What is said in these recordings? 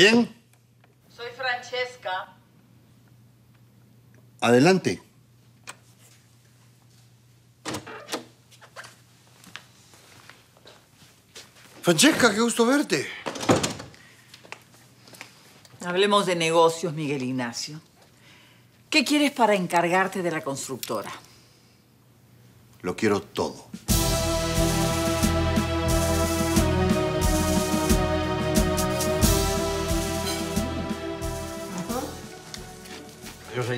¿Quién? Soy Francesca. Adelante. Francesca, qué gusto verte. Hablemos de negocios, Miguel Ignacio. ¿Qué quieres para encargarte de la constructora? Lo quiero todo.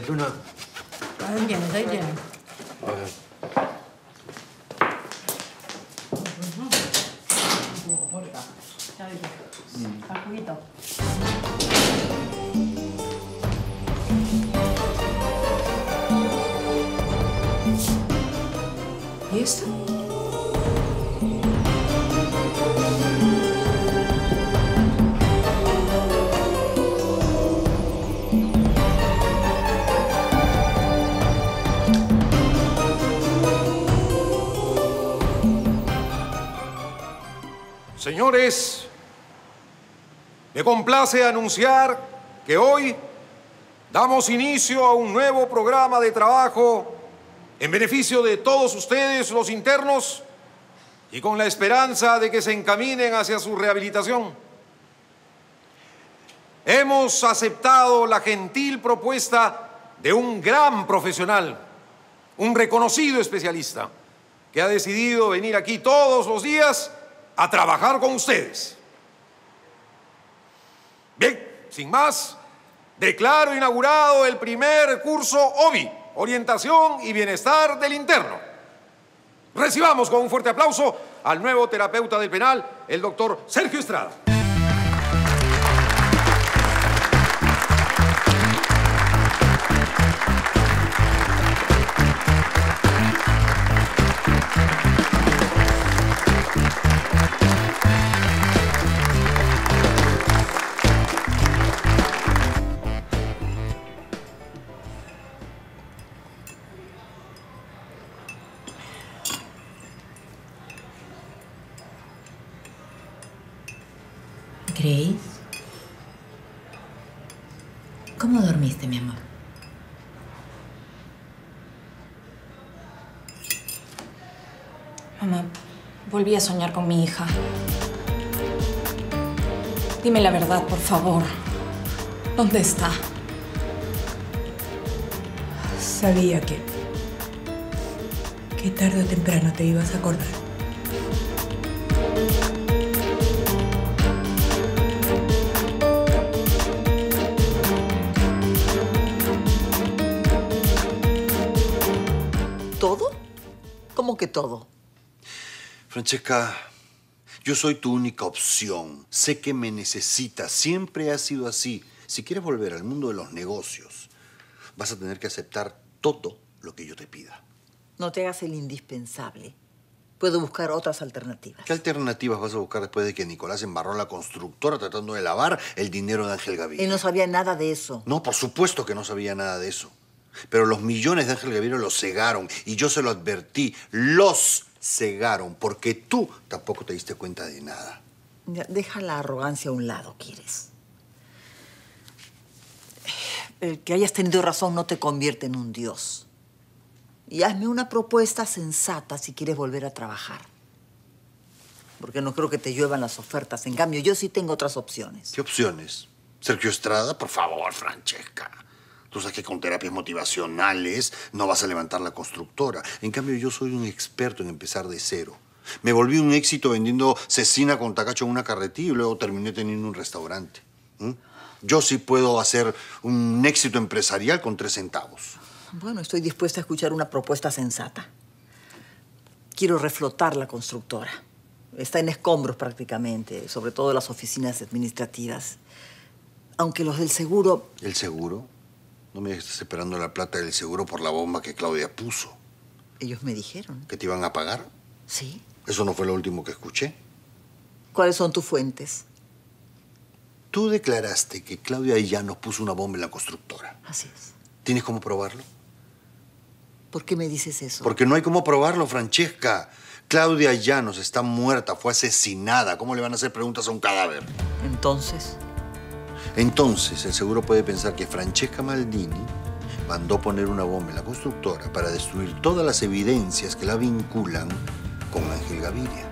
Señor Aceituna. Ahí tienes, ahí tienes. Al juguito. ¿Y esto? Señores, me complace anunciar que hoy damos inicio a un nuevo programa de trabajo en beneficio de todos ustedes, los internos, y con la esperanza de que se encaminen hacia su rehabilitación. Hemos aceptado la gentil propuesta de un gran profesional, un reconocido especialista, que ha decidido venir aquí todos los días a trabajar con ustedes. Bien, sin más, declaro inaugurado el primer curso OBI, Orientación y Bienestar del Interno. Recibamos con un fuerte aplauso al nuevo terapeuta del penal, el doctor Sergio Estrada. ¿Cómo dormiste, mi amor? Mamá, volví a soñar con mi hija. Dime la verdad, por favor. ¿Dónde está? Sabía que... que tarde o temprano te ibas a acordar. ¿Todo? ¿Cómo que todo? Francesca, yo soy tu única opción. Sé que me necesitas. Siempre ha sido así. Si quieres volver al mundo de los negocios, vas a tener que aceptar todo lo que yo te pida. No te hagas el indispensable. Puedo buscar otras alternativas. ¿Qué alternativas vas a buscar después de que Nicolás embarró a la constructora tratando de lavar el dinero de Ángel Gaviria? Él no sabía nada de eso. No, por supuesto que no sabía nada de eso. Pero los millones de Ángel Gaviria los cegaron y yo se lo advertí. Los cegaron porque tú tampoco te diste cuenta de nada. Deja la arrogancia a un lado, ¿quieres? El que hayas tenido razón no te convierte en un dios. Y hazme una propuesta sensata si quieres volver a trabajar. Porque no creo que te lluevan las ofertas. En cambio, yo sí tengo otras opciones. ¿Qué opciones? Sergio Estrada, por favor, Francesca. Tú sabes que con terapias motivacionales no vas a levantar la constructora. En cambio, yo soy un experto en empezar de cero. Me volví un éxito vendiendo cecina con tacacho en una carretilla y luego terminé teniendo un restaurante. ¿Mm? Yo sí puedo hacer un éxito empresarial con tres centavos. Bueno, estoy dispuesta a escuchar una propuesta sensata. Quiero reflotar la constructora. Está en escombros prácticamente, sobre todo las oficinas administrativas. Aunque los del seguro... ¿El seguro? No me estés esperando la plata del seguro por la bomba que Claudia puso. Ellos me dijeron. ¿Que te iban a pagar? Sí. Eso no fue lo último que escuché. ¿Cuáles son tus fuentes? Tú declaraste que Claudia ya nos puso una bomba en la constructora. Así es. ¿Tienes cómo probarlo? ¿Por qué me dices eso? Porque no hay cómo probarlo, Francesca. Claudia Llanos está muerta, fue asesinada. ¿Cómo le van a hacer preguntas a un cadáver? Entonces, Entonces, el seguro puede pensar que Francesca Maldini mandó poner una bomba en la constructora para destruir todas las evidencias que la vinculan con Ángel Gaviria.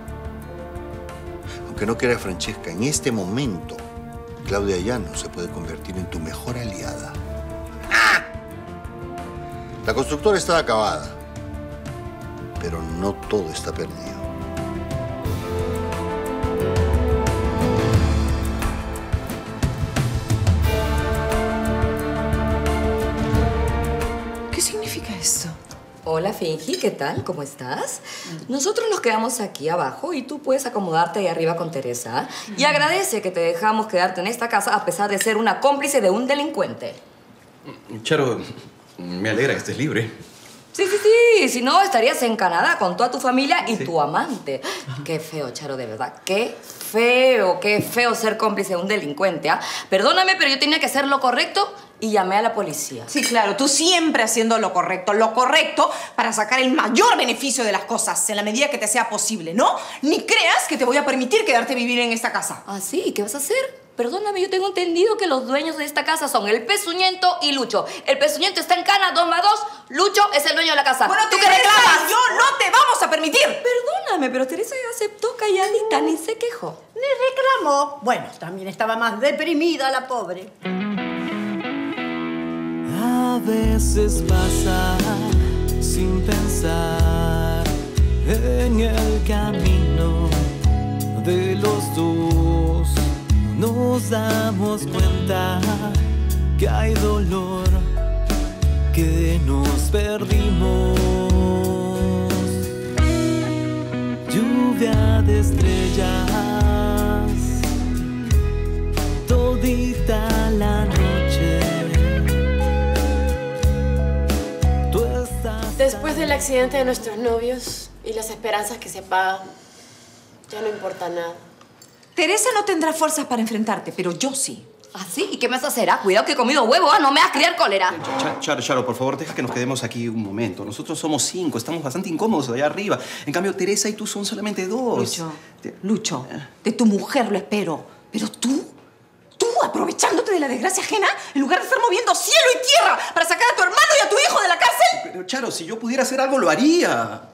Aunque no crea Francesca, en este momento, Claudia Llano se puede convertir en tu mejor aliada. La constructora está acabada, pero no todo está perdido. Hola, Finji, ¿qué tal? ¿Cómo estás? Nosotros nos quedamos aquí abajo y tú puedes acomodarte ahí arriba con Teresa. Y agradece que te dejamos quedarte en esta casa a pesar de ser una cómplice de un delincuente. Charo, me alegra que estés libre. Sí, sí, sí. Si no, estarías en Canadá con toda tu familia y tu amante. Qué feo, Charo, de verdad. Qué feo, qué feo ser cómplice de un delincuente, ¿ah? Perdóname, pero yo tenía que hacer lo correcto y llamé a la policía. Sí, claro, tú siempre haciendo lo correcto, lo correcto para sacar el mayor beneficio de las cosas en la medida que te sea posible, ¿no? Ni creas que te voy a permitir quedarte vivir en esta casa. ¿Ah, sí? ¿Qué vas a hacer? Perdóname, yo tengo entendido que los dueños de esta casa son el pezuñento y Lucho. El pezuñento está en cana 2 más 2, Lucho es el dueño de la casa. Bueno, ¿tú qué Teresa, reclamas? Yo no te vamos a permitir. Perdóname, pero Teresa ya aceptó calladita, ni se quejó. Ni reclamó. Bueno, también estaba más deprimida la pobre. A veces pasa sin pensar en el camino de los dos. Nos damos cuenta que hay dolor, que nos perdimos. Lluvia de estrellas, todita la noche. Tú estás Después del accidente de nuestros novios y las esperanzas que se apagan, ya no importa nada. Teresa no tendrá fuerzas para enfrentarte, pero yo sí. ¿Ah, sí? ¿Y qué me vas a hacer? Ah, cuidado que he comido huevo, ah, no me vas a criar cólera. Cha- Charo, Charo, por favor, deja que nos quedemos aquí un momento. Nosotros somos cinco, estamos bastante incómodos allá arriba. En cambio, Teresa y tú son solamente dos. Lucho, Te- Lucho, de tu mujer lo espero, pero tú, tú aprovechándote de la desgracia ajena, en lugar de estar moviendo cielo y tierra para sacar a tu hermano y a tu hijo de la cárcel. Pero, Charo, si yo pudiera hacer algo, lo haría.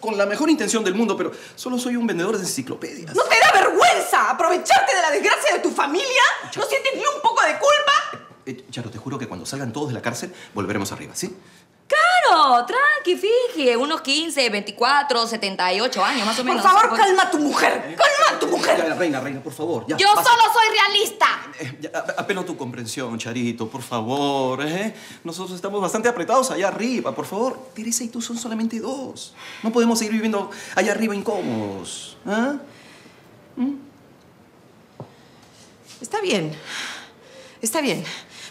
Con la mejor intención del mundo, pero solo soy un vendedor de enciclopedias. ¿No te da vergüenza aprovecharte de la desgracia de tu familia? ¿No sientes ni un poco de culpa? Eh, Charo, te juro que cuando salgan todos de la cárcel, volveremos arriba, ¿sí? Claro, tranqui, fije. Unos 15, 24, 78 años, más o Por menos. favor, Pues- calma a tu mujer. Calma a tu mujer. Ya, reina, reina, por favor. Ya, Yo basta. solo soy realista. Eh, ya, apelo a tu comprensión, Charito, por favor. ¿eh? Nosotros estamos bastante apretados allá arriba, por favor. Teresa y tú son solamente dos. No podemos seguir viviendo allá arriba incómodos. ¿ah? Está bien. Está bien.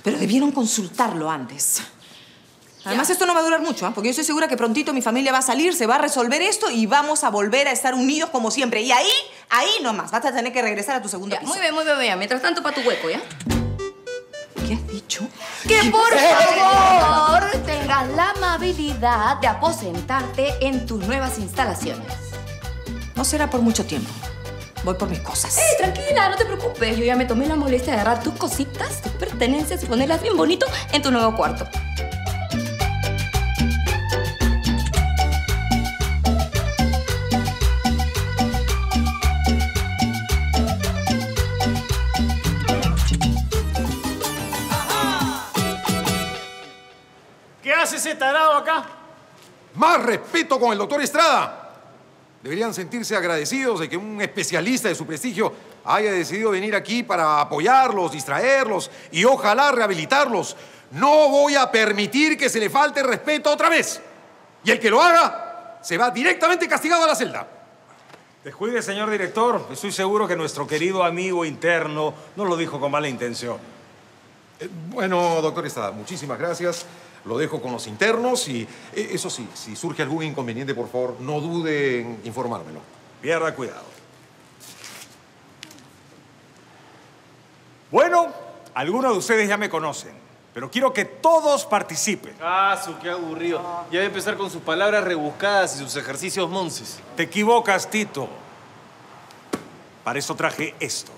Pero debieron consultarlo antes. Además, esto no va a durar mucho, ¿ah? porque yo estoy segura que prontito mi familia va a salir, se va a resolver esto y vamos a volver a estar unidos como siempre. Y ahí, ahí nomás, vas a tener que regresar a tu segundo Ya, piso. muy bien, muy bien, muy bien. Mientras tanto, para tu hueco, ¿ya? ¿Qué has dicho? Que por favor tengas la amabilidad de aposentarte en tus nuevas instalaciones. No será por mucho tiempo. Voy por mis cosas. Eh, tranquila, no te preocupes. Yo ya me tomé la molestia de agarrar tus cositas, tus pertenencias y ponerlas bien bonito en tu nuevo cuarto. ¿Qué hace ese tarado acá? Más respeto con el doctor Estrada. Deberían sentirse agradecidos de que un especialista de su prestigio haya decidido venir aquí para apoyarlos, distraerlos y ojalá rehabilitarlos. No voy a permitir que se le falte respeto otra vez. Y el que lo haga se va directamente castigado a la celda. Descuide, señor director. Estoy seguro que nuestro querido amigo interno no lo dijo con mala intención. Eh, Bueno, doctor Estrada, muchísimas gracias. Lo dejo con los internos y eh, eso sí, si surge algún inconveniente, por favor, no dude en informármelo. Pierda cuidado. Bueno, algunos de ustedes ya me conocen, pero quiero que todos participen. Ah, su qué aburrido. Ya va a empezar con sus palabras rebuscadas y sus ejercicios monces. Te equivocas, Tito. Para eso traje esto.